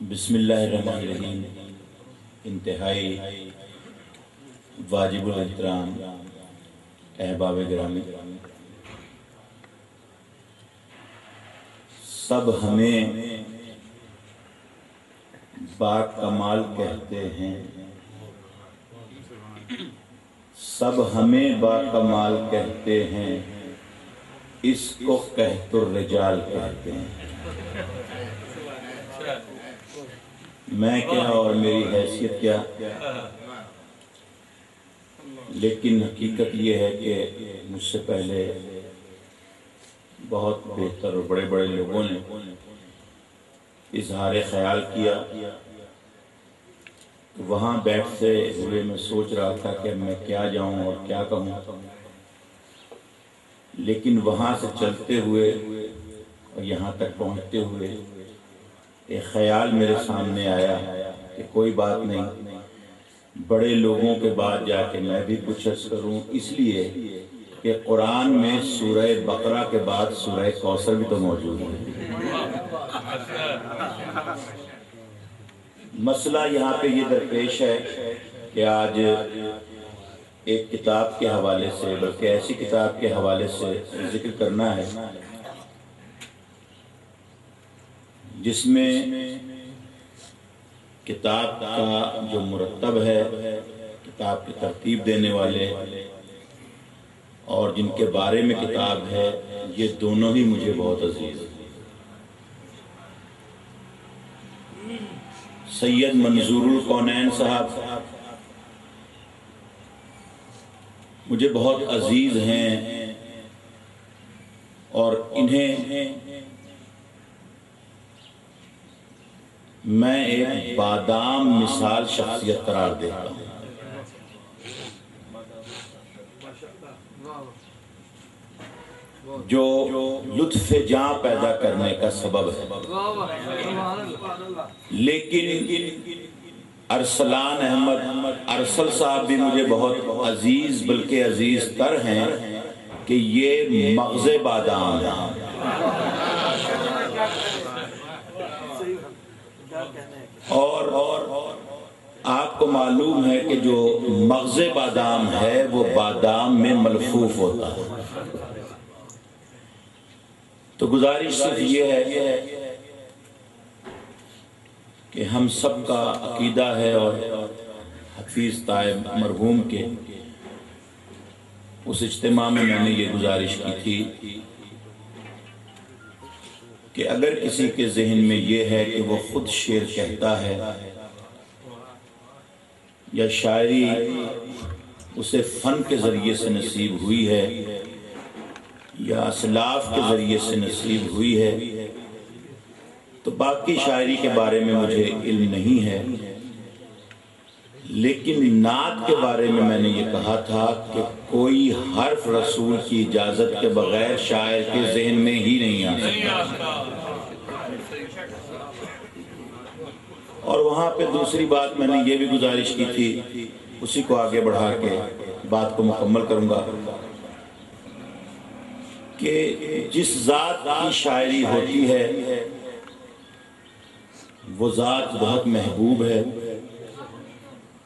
بسم اللہ الرحمن الرحیم۔ انتہائی واجب الاحترام، احباب گرامی۔ سب ہمیں با کمال کہتے ہیں۔ سب ہمیں با کمال کہتے ہیں۔ اس کو کہت الرجال کہتے ہیں۔ میں کیا اور میری حیثیت کیا؟ لیکن حقیقت یہ ہے کہ مجھ سے پہلے بہت بہتر اور بڑے بڑے لوگوں نے اظہار خیال کیا۔ وہاں بیٹھتے ہوئے میں سوچ رہا تھا کہ میں کیا جاؤں اور کیا کہوں۔ لیکن وہاں سے چلتے ہوئے اور یہاں تک پہنچتے ہوئے ایک خیال میرے سامنے آیا کہ کوئی بات نہیں، بڑے لوگوں کے بعد جا کے میں بھی کچھ عرض کروں۔ اس لیے کہ قرآن میں سورہ بقرہ کے بعد سورہ کوثر بھی تو موجود ہے مسئلہ یہاں پہ یہ درپیش ہے کہ آج ایک کتاب کے حوالے سے، بلکہ ایسی کتاب کے حوالے سے ذکر کرنا ہے۔ جس میں کتاب کا جو مرتب ہے، کتاب کی ترتیب دینے والے اور جن کے بارے میں کتاب ہے، یہ دونوں ہی مجھے بہت عزیز سید منظور القونین صاحب، مجھے بہت عزیز ہیں اور انہیں میں ایک بادام مثال شخصیت قرار دیتا ہوں۔ جو لطف جاں پیدا کرنے کا سبب ہے۔ لیکن ارسلان احمد، ارسل صاحب بھی مجھے بہت عزیز، بلکہ عزیز تر ہیں کہ یہ مغز بادام ہیں۔ اور آپ کو معلوم ہے کہ جو مغز بادام ہے وہ بادام میں ملفوف ہوتا ہے۔ تو گزارش صرف یہ ہے کہ ہم سب کا عقیدہ ہے اور حفیظ طائب مرحوم کے، اس اجتماع میں میں نے یہ گزارش کی تھی کہ اگر کسی کے ذہن میں یہ ہے کہ وہ خود شعر کہتا ہے یا شاعری اسے فن کے ذریعے سے نصیب ہوئی ہے یا اسلاف کے ذریعے سے نصیب ہوئی ہے، تو باقی شاعری کے بارے میں مجھے علم نہیں ہے۔ لیکن نعت کے بارے میں میں نے یہ کہا تھا کہ کوئی حرف رسول کی اجازت کے بغیر شاعر کے ذہن میں ہی نہیں آ سکتا۔ اور وہاں پہ دوسری بات میں نے یہ بھی گزارش کی تھی، اسی کو آگے بڑھا کے بات کو مکمل کروں گا کہ جس ذات کی شاعری ہوتی ہے، وہ ذات بہت محبوب ہے۔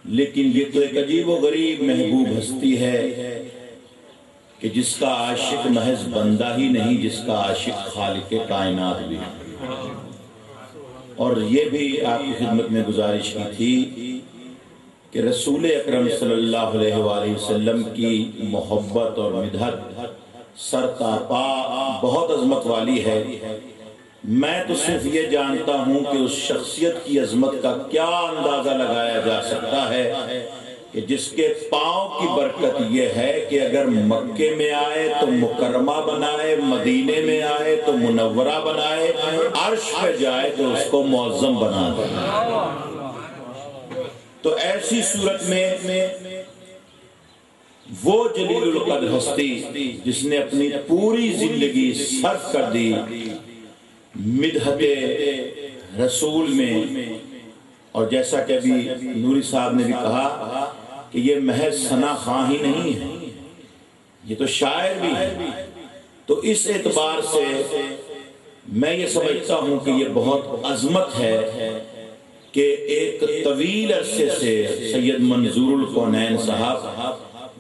لیکن یہ تو ایک عجیب و غریب محبوب ہستی ہے کہ جس کا عاشق محض بندہ ہی نہیں، جس کا عاشق خالق کائنات بھی اور یہ بھی آپ کی خدمت میں گزارش کی تھی کہ رسول اکرم صلی اللہ علیہ وآلہ وسلم کی محبت اور مدحت سر پا بہت عظمت والی ہے۔ میں تو صرف یہ جانتا ہوں کہ اس شخصیت کی عظمت کا کیا اندازہ لگایا جا سکتا ہے کہ جس کے پاؤں کی برکت یہ ہے کہ اگر مکے میں آئے تو مکرمہ بنائے مدینے میں آئے تو منورہ بنائے، عرش پہ جائے تو اس کو معظم بنا دے۔ تو ایسی صورت میں وہ جلیل القدر ہستی جس نے اپنی پوری زندگی صرف کر دی۔ مدحت رسول میں، اور جیسا کہ ابھی نوری صاحب نے بھی کہا کہ یہ محض ثنا خاں ہی نہیں ہے، یہ تو شاعر بھی ہے۔ تو اس اعتبار سے میں یہ سمجھتا ہوں کہ یہ بہت عظمت ہے کہ ایک طویل عرصے سے سید منظور القونین صاحب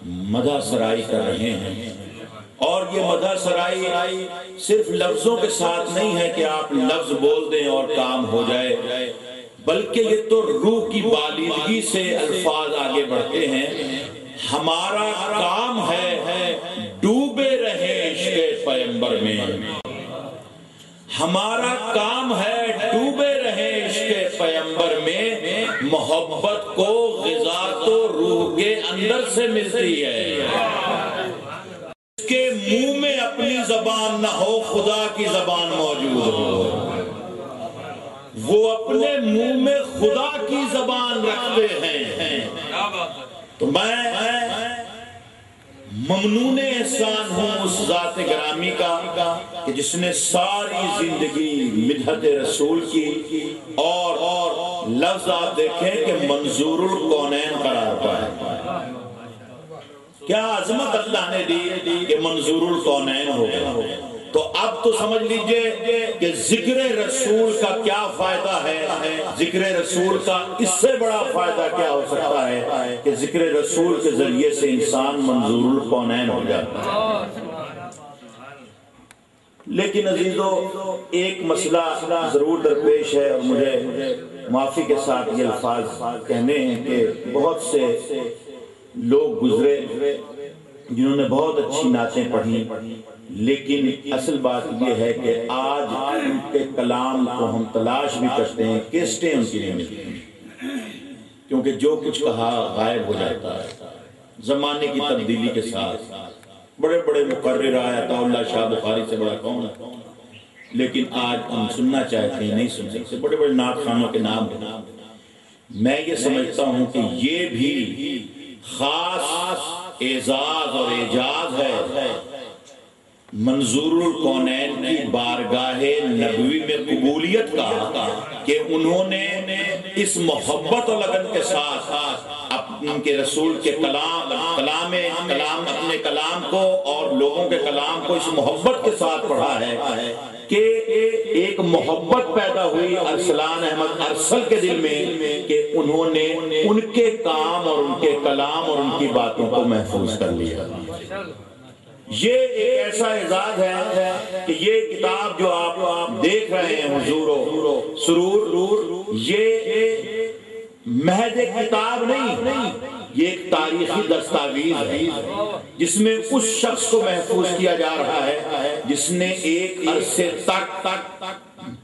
مدہ سرائی کر رہے ہیں۔ اور یہ مدہ سرائی صرف لفظوں کے ساتھ نہیں ہے کہ آپ لفظ بول دیں اور کام ہو جائے، بلکہ یہ تو روح کی بالیدگی سے الفاظ آگے بڑھتے ہیں۔ ہمارا کام ہے ڈوبے رہے عشق پیمبر میں۔ ہمارا کام ہے ڈوبے رہے عشق پیمبر میں۔ محبت کو غذا تو روح کے اندر سے ملتی ہے۔ اپنی زبان نہ ہو، خدا کی زبان موجود ہو۔ وہ اپنے منہ میں خدا کی زبان رکھتے ہیں۔ تو میں ممنون احسان ہوں اس ذات گرامی کا کہ جس نے ساری زندگی مدحت رسول کی اور اور لفظ آپ دیکھیں کہ منظور القونین قرار پائے کیا عظمت اللہ نے دی کہ منظور القونین ہو گیا تو اب تو سمجھ لیجیے کہ ذکر رسول کا کیا فائدہ ہے؟ ذکر رسول کا اس سے بڑا فائدہ کیا ہو سکتا ہے کہ ذکر رسول کے ذریعے سے انسان منظور القونین ہو جاتا ہے لیکن عزیزو، ایک مسئلہ ضرور درپیش ہے اور مجھے معافی کے ساتھ یہ الفاظ کہنے ہیں کہ بہت سے لوگ گزرے جنہوں نے بہت اچھی نعتیں پڑھی لیکن اصل بات یہ ہے کہ آج ان کے کلام کو ہم تلاش بھی کرتے ہیں کیسٹیں ان کی نہیں ملتی۔ کیونکہ جو کچھ کہا غائب ہو جاتا ہے، زمانے کی تبدیلی کے ساتھ۔ بڑے بڑے مقرر آیت اللہ شاہ بخاری سے بڑا کون ہے۔ لیکن آج ہم سننا چاہتے ہیں، نہیں سن سکتے۔ بڑے بڑے ناک خانوں کے نام۔ میں یہ سمجھتا ہوں کہ یہ بھی خاص اعزاز اور اعجاز ہے۔ منظور القونین کی بارگاہ نبوی میں قبولیت کا کہ انہوں نے اس محبت و لگن کے ساتھ ان کے رسول کے کلام کلام کلام اپنے کلام کو اور لوگوں کے کلام کو اس محبت کے ساتھ پڑھا ہے کہ ایک محبت پیدا ہوئی ارسلان احمد ارسل کے دل میں کہ انہوں نے ان کے کام اور ان کے کلام اور ان کی باتوں کو محفوظ کر لیا۔ یہ ایک ایسا اعزاز ہے کہ یہ کتاب جو آپ دیکھ رہے ہیں، حضور و سرور، یہ محض ایک کتاب نہیں، یہ ایک تاریخی دستاویز ہے، جس میں اس شخص کو محفوظ کیا جا رہا ہے، جس نے ایک عرصے تک تک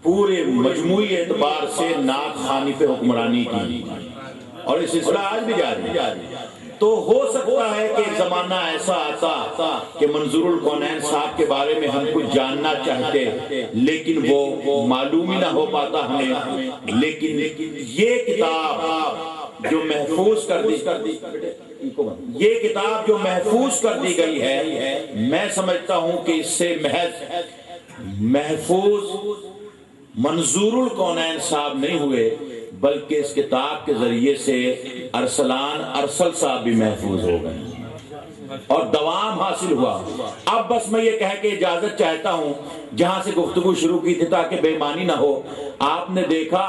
پورے مجموعی اعتبار سے ناک خانی پہ حکمرانی کی۔ اور یہ سلسلہ آج بھی جاری ہے۔ تو ہو سکتا ہے کہ زمانہ ایسا آتا کہ منظور القونین صاحب کے بارے میں ہم کچھ جاننا چاہتے لیکن وہ معلوم ہی نہ ہو پاتا ہمیں۔ لیکن یہ کتاب جو محفوظ کر دی یہ کتاب جو محفوظ کر دی گئی ہے، میں سمجھتا ہوں کہ اس سے محض محفوظ منظور القونین صاحب نہیں ہوئے۔ بلکہ اس کتاب کے ذریعے سے ارسلان ارسل صاحب بھی محفوظ ہو گئے۔ اور دوام حاصل ہوا۔ اب بس میں یہ کہہ کے اجازت چاہتا ہوں، جہاں سے گفتگو شروع کی تھی تاکہ بے مانی نہ ہو، آپ نے دیکھا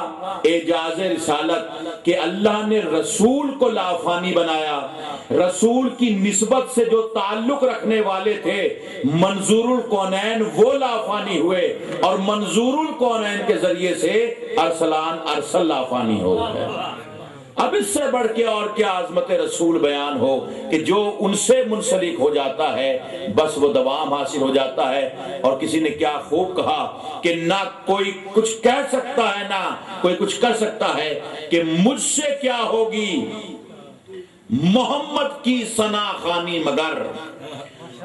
اعجاز رسالت کہ اللہ نے رسول کو لافانی بنایا۔ رسول کی نسبت سے جو تعلق رکھنے والے تھے، منظور القونین وہ لافانی ہوئے۔ اور منظور القونین کے ذریعے سے ارسلان ارسل لافانی ہو گئے اب اس سے بڑھ کے اور کیا عظمت رسول بیان ہو کہ جو ان سے منسلک ہو جاتا ہے، بس وہ دوام حاصل ہو جاتا ہے۔ اور کسی نے کیا خوب کہا کہ نہ کوئی کچھ کہہ سکتا ہے، نہ کوئی کچھ کر سکتا ہے کہ مجھ سے کیا ہوگی؟ محمد کی سنا خانی مگر۔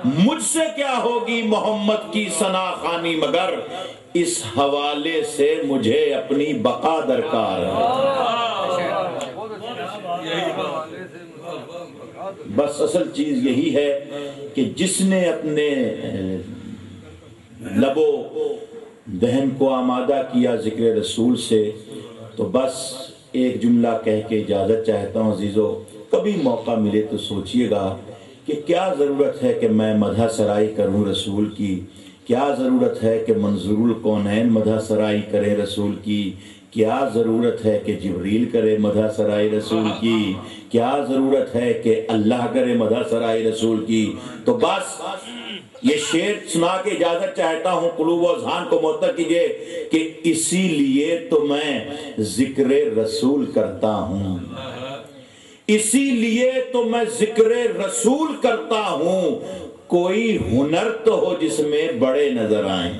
مجھ سے کیا ہوگی محمد کی سنا خانی مگر؟ اس حوالے سے مجھے اپنی بقا درکار ہے۔ بس اصل چیز یہی ہے کہ جس نے اپنے لبو دہن کو آمادہ کیا ذکر رسول سے، تو بس ایک جملہ کہہ کے اجازت چاہتا ہوں عزیزو، کبھی موقع ملے تو سوچئے گا کہ کیا ضرورت ہے کہ میں مدہ سرائی کروں رسول کی؟ کیا ضرورت ہے کہ منظور القونین مدح سرائی کرے رسول کی؟ کیا ضرورت ہے کہ جبریل کرے مدح سرائی رسول کی؟ کیا ضرورت ہے کہ اللہ کرے مدح سرائی رسول کی؟ تو بس، یہ شعر سنا کے اجازت چاہتا ہوں، قلوب و ذہان کو معطر کیجیے کہ اسی لیے تو میں ذکر رسول کرتا ہوں۔ اسی لیے تو میں ذکر رسول کرتا ہوں۔ کوئی ہنر تو ہو جس میں بڑے نظر آئیں۔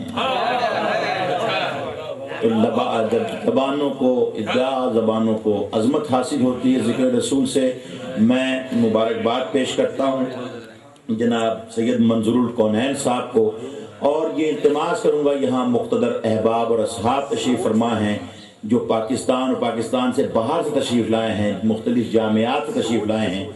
زبانوں کو ادعا زبانوں کو عظمت حاصل ہوتی ہے ذکر رسول سے، میں مبارکباد پیش کرتا ہوں۔ جناب سید منظور القونین صاحب کو، اور یہ التماس کروں گا، یہاں مقتدر احباب اور اصحاب تشریف فرما ہیں، جو پاکستان اور پاکستان سے باہر سے تشریف لائے ہیں، مختلف جامعات سے تشریف لائے ہیں۔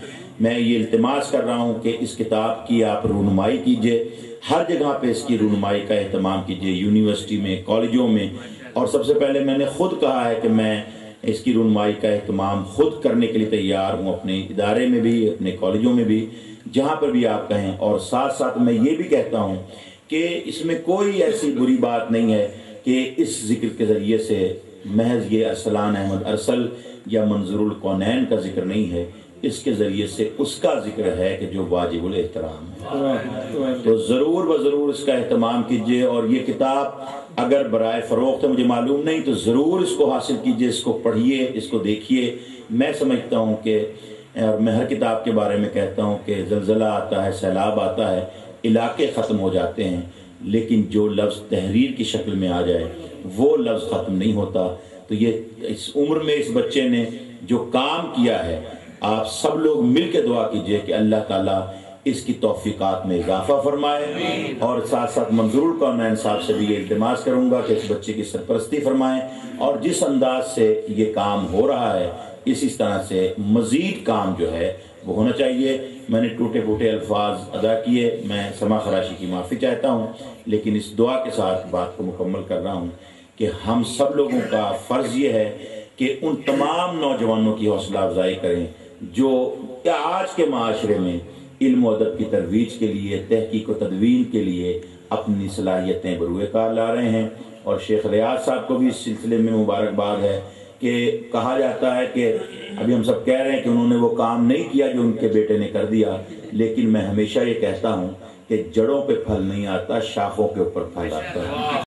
میں یہ التماس کر رہا ہوں کہ اس کتاب کی آپ رونمائی کیجیے، ہر جگہ پہ اس کی رونمائی کا اہتمام کیجیے، یونیورسٹی میں، کالجوں میں اور سب سے پہلے میں نے خود کہا ہے کہ میں اس کی رونمائی کا اہتمام خود کرنے کے لیے تیار ہوں، اپنے ادارے میں بھی، اپنے کالجوں میں بھی، جہاں پر بھی آپ کہیں۔ اور ساتھ ساتھ میں یہ بھی کہتا ہوں کہ اس میں کوئی ایسی بری بات نہیں ہے کہ اس ذکر کے ذریعے سے محض یہ ارسلان احمد ارسل یا منظور القونین کا ذکر نہیں ہے۔ اس کے ذریعے سے اس کا ذکر ہے کہ جو واجب الاحترام ہے۔ تو ضرور و ضرور اس کا اہتمام کیجیے اور یہ کتاب اگر برائے فروخت ہے، مجھے معلوم نہیں، تو ضرور اس کو حاصل کیجیے، اس کو پڑھیے اس کو دیکھیے میں سمجھتا ہوں کہ، اور میں ہر کتاب کے بارے میں کہتا ہوں کہ زلزلہ آتا ہے، سیلاب آتا ہے، علاقے ختم ہو جاتے ہیں، لیکن جو لفظ تحریر کی شکل میں آ جائے، وہ لفظ ختم نہیں ہوتا۔ تو یہ اس عمر میں اس بچے نے جو کام کیا ہے آپ سب لوگ مل کے دعا کیجیے کہ اللہ تعالیٰ اس کی توفیقات میں اضافہ فرمائے اور ساتھ ساتھ منظور القومین صاحب سے بھی یہ التماس کروں گا کہ اس بچے کی سرپرستی فرمائیں اور جس انداز سے یہ کام ہو رہا ہے اسی طرح سے مزید کام جو ہے وہ ہونا چاہیے۔ میں نے ٹوٹے پھوٹے الفاظ ادا کیے میں سما خراشی کی معافی چاہتا ہوں لیکن اس دعا کے ساتھ بات کو مکمل کر رہا ہوں کہ ہم سب لوگوں کا فرض یہ ہے کہ ان تمام نوجوانوں کی حوصلہ افزائی کریں۔ جو آج کے معاشرے میں علم و ادب کی ترویج کے لیے، تحقیق و تدوین کے لیے اپنی صلاحیتیں بروئے کار لا رہے ہیں۔ اور شیخ ریاض صاحب کو بھی اس سلسلے میں مبارکباد ہے کہ کہا جاتا ہے کہ ابھی ہم سب کہہ رہے ہیں کہ انہوں نے وہ کام نہیں کیا جو ان کے بیٹے نے کر دیا، لیکن میں ہمیشہ یہ کہتا ہوں کہ جڑوں پہ پھل نہیں آتا، شاخوں کے اوپر پھل آتا ہے۔